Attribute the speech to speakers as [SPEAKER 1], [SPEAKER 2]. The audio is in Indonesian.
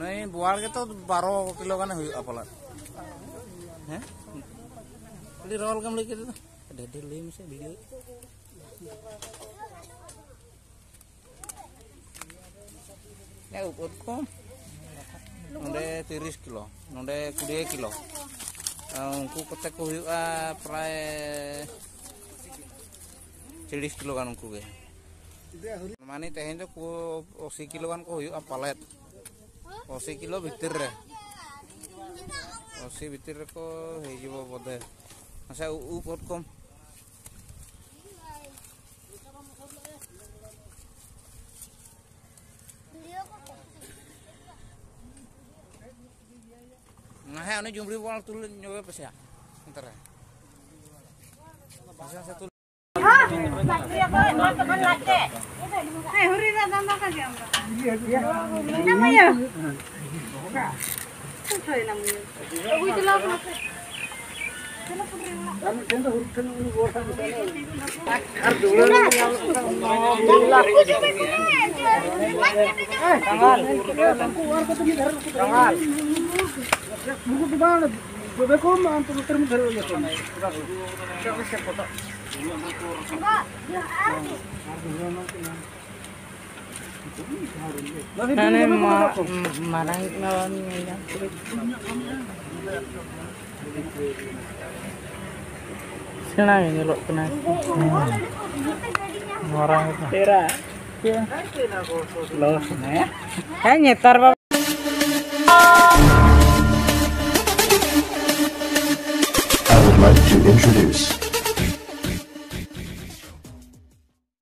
[SPEAKER 1] नहीं बुआड़ के तो बारह किलो Hah? अपला। हैं? रोल कम लेके ढेर ढेर ले मुझे video ya ukurku nonde tiris kilo nonde kudia kilo unku kote ku huwa pray tiris kilo kan unku ge mani tehen ku osi kilo kan ku huwa palet ଅଶୀ କିଲୋ ଭିତରେ ଅଶୀ ଭିତରେ କ ହେଇଯିବ ବୋଧେ ଆଚ୍ଛା ଉପର କମ୍ Nah, ini jumlah wal tulen nyoba pesa. Ya. Ntar. Masa satu.
[SPEAKER 2] Ha, huri na danda ka diyan. Namanya. Saan namanya? Uy, dalaw na.
[SPEAKER 3] buku gimana? Bebekku antum terus terus ya
[SPEAKER 4] Nane marang lawan yang Sena yang nyelok kena. Marang itu. Tera. Ya. Los ya. Eh nyetar Bapak.
[SPEAKER 5] I would like to introduce